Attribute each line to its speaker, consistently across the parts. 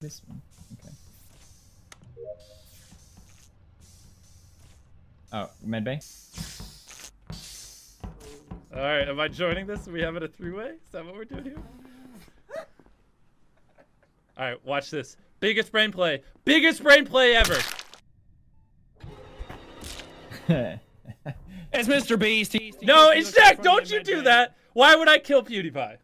Speaker 1: This one. Okay. Oh, medbay.
Speaker 2: All right, am I joining this? Are we having a three-way? Is that what we're doing here? All right, watch this. Biggest brain play. Biggest brain play ever.
Speaker 3: It's Mr. Beast. He's, he's
Speaker 2: No, it's
Speaker 3: looking
Speaker 2: Jack. Don't you do that. Why would I kill PewDiePie?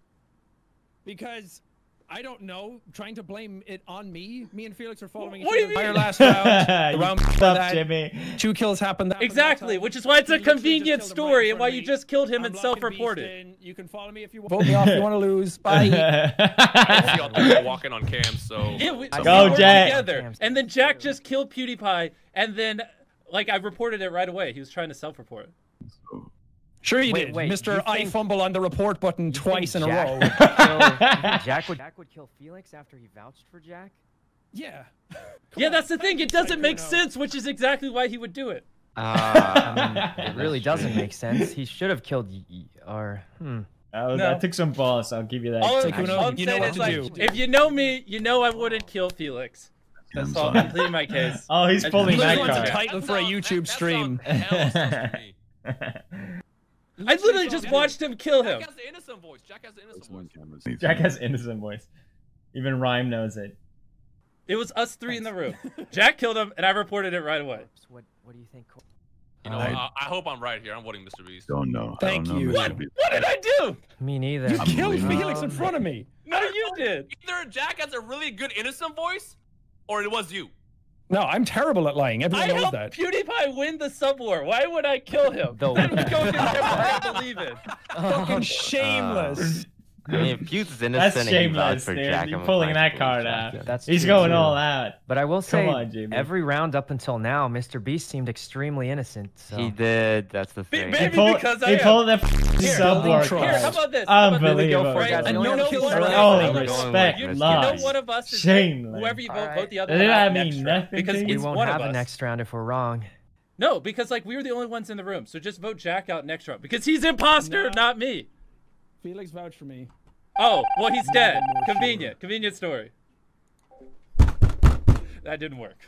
Speaker 3: Because I don't know. Trying to blame it on me. Me and Felix are following
Speaker 2: What do
Speaker 3: each
Speaker 2: you
Speaker 3: other
Speaker 2: mean?
Speaker 3: entire last round.
Speaker 1: You
Speaker 3: round
Speaker 1: f***ed up,
Speaker 3: that,
Speaker 1: Jimmy.
Speaker 3: Two kills happened. that
Speaker 2: Exactly,
Speaker 3: time.
Speaker 2: which is why it's a
Speaker 3: You literally just
Speaker 2: convenient
Speaker 3: killed right
Speaker 2: story and why
Speaker 3: front of
Speaker 2: you just killed him
Speaker 3: I'm
Speaker 2: and self-reported.
Speaker 3: You can follow me if you want. Vote me off if you want to lose. Bye.
Speaker 4: I see all the people walking on cam, so
Speaker 2: Yeah, we,
Speaker 1: Go,
Speaker 2: we
Speaker 1: Jack.
Speaker 2: together. And then Jack just killed PewDiePie, and then, like, I reported it right away. He was trying to self-report.
Speaker 3: Sure you
Speaker 5: Wait,
Speaker 3: did,
Speaker 5: wait,
Speaker 3: Mr.
Speaker 5: you
Speaker 3: I fumble on the report button twice in a row.
Speaker 5: would kill- you think Jack would Jack would kill Felix after he vouched for Jack?
Speaker 3: Yeah.
Speaker 2: yeah, that's the thing. It doesn't make sense, which is exactly why he would do it.
Speaker 5: Uh, I mean, it really doesn't make sense. He should have killed y- y- or hmm.
Speaker 1: That, was,
Speaker 2: No.
Speaker 1: that took some balls. I'll give you that.
Speaker 2: All,
Speaker 3: Take
Speaker 2: I'm, all I'm
Speaker 3: you know
Speaker 2: saying
Speaker 3: what
Speaker 2: is,
Speaker 3: to
Speaker 2: like,
Speaker 3: do.
Speaker 2: if you know me, you know I wouldn't kill Felix. That's all. I'm pleading my case.
Speaker 1: Oh, he's
Speaker 2: I
Speaker 1: pulling
Speaker 2: just
Speaker 1: that
Speaker 3: This one's a
Speaker 1: card.
Speaker 3: title for a YouTube stream.
Speaker 2: I literally just watched him kill him.
Speaker 4: Jack has the innocent voice. Jack has the innocent voice.
Speaker 1: Jack has innocent voice. Even Rhyme knows it.
Speaker 2: It was us three in the room. Jack killed him, and I reported it right away.
Speaker 5: What what do you think?
Speaker 4: You know,
Speaker 5: I-
Speaker 4: I, I hope I'm right here. I'm voting Mr. Beast.
Speaker 6: Don't know.
Speaker 3: Thank
Speaker 6: don't
Speaker 3: you.
Speaker 6: Mr.
Speaker 3: What?
Speaker 6: Beast.
Speaker 2: What did I do?
Speaker 5: Me neither.
Speaker 3: You
Speaker 6: I'm
Speaker 3: killed
Speaker 6: believing-
Speaker 3: Felix in front of me.
Speaker 2: No, you did.
Speaker 4: Either Jack has a really good innocent voice, or it was you.
Speaker 3: No, I'm terrible at lying.
Speaker 2: I
Speaker 3: Everyone knows
Speaker 2: helped
Speaker 3: that.
Speaker 2: PewDiePie win the sub war. Why would I kill him?
Speaker 5: Though-
Speaker 2: That would go against everything I believe in.
Speaker 3: Fucking uh, shameless.
Speaker 7: I mean, if Fuse is
Speaker 1: That's
Speaker 7: innocent and
Speaker 1: shameless,
Speaker 7: for
Speaker 1: dude.
Speaker 7: Jack,
Speaker 1: You're pulling that
Speaker 7: to believe
Speaker 1: card
Speaker 7: Jack.
Speaker 1: out.
Speaker 5: That's
Speaker 1: He's
Speaker 5: true,
Speaker 1: going
Speaker 5: too.
Speaker 1: all out.
Speaker 5: But I will say,
Speaker 1: on, Jamie.
Speaker 5: every round up until now, Mr. Beast seemed extremely innocent. So.
Speaker 7: He did. That's the thing.
Speaker 2: be-
Speaker 1: He
Speaker 2: Maybe
Speaker 1: pulled,
Speaker 2: because I
Speaker 1: he
Speaker 2: am.
Speaker 1: pulled the
Speaker 2: Here,
Speaker 1: sub war
Speaker 3: Here,
Speaker 2: Here, how
Speaker 1: card.
Speaker 2: about this? How about this?
Speaker 1: Unbelievable.
Speaker 5: for guys.
Speaker 2: And
Speaker 5: You
Speaker 2: you know what?
Speaker 5: kill
Speaker 2: Hold
Speaker 5: one.
Speaker 2: on,
Speaker 1: Oh, respect,
Speaker 2: You, you know one of us is
Speaker 1: Shameless.
Speaker 2: whoever you vote,
Speaker 5: Alright.
Speaker 2: vote the other
Speaker 1: Does
Speaker 2: one
Speaker 1: that
Speaker 2: out
Speaker 1: mean nothing
Speaker 2: Because
Speaker 5: we won't have a next round if we're wrong.
Speaker 2: No, because like we were the only ones in the room. So just vote Jack out next round because he's imposter,
Speaker 3: No.
Speaker 2: not me.
Speaker 3: Felix vouched for me.
Speaker 2: Oh, well he's dead.
Speaker 3: more sure.
Speaker 2: Convenient. Convenient story. That didn't work.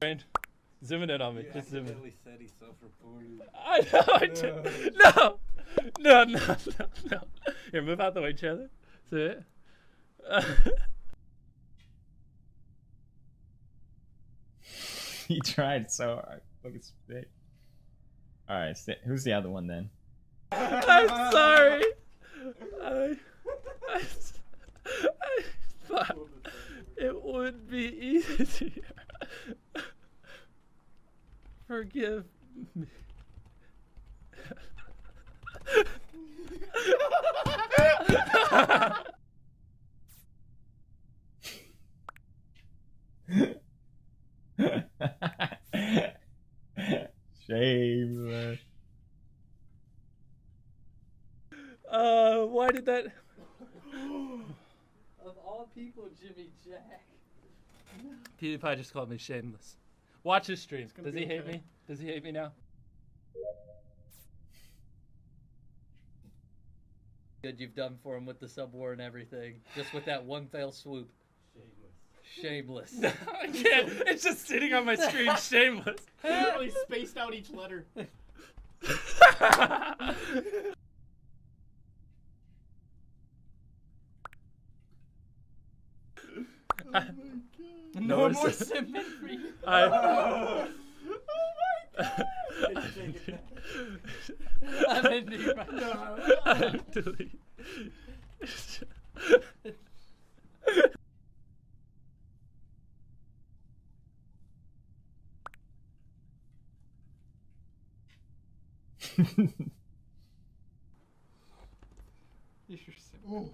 Speaker 2: Brain, Zooming in on me. Just zoom in.
Speaker 8: said he self-reported.
Speaker 2: I know. I did. No. No, no, no, no. Here, move out the way, Chandler. See it?
Speaker 1: he tried so hard. Look at spit. All right, st- who's the other one then?
Speaker 2: I'm sorry. I, I, I thought it would be easier. Forgive me.
Speaker 1: Shameless.
Speaker 2: Uh, why did that?
Speaker 8: Of all people, Jimmy Jack.
Speaker 2: PewDiePie just called me shameless. Watch his stream. Does
Speaker 8: be
Speaker 2: he hate
Speaker 8: okay.
Speaker 2: me? Does he hate me now? Good you've done for him with the sub war and everything. Just with that one fell swoop. Shameless. I can't. It's just sitting on my screen. Shameless.
Speaker 8: Literally spaced out each letter.
Speaker 2: no
Speaker 8: more simping for you.
Speaker 2: I, oh
Speaker 8: I'm ending right now.
Speaker 2: I'm delete.
Speaker 8: You're simp.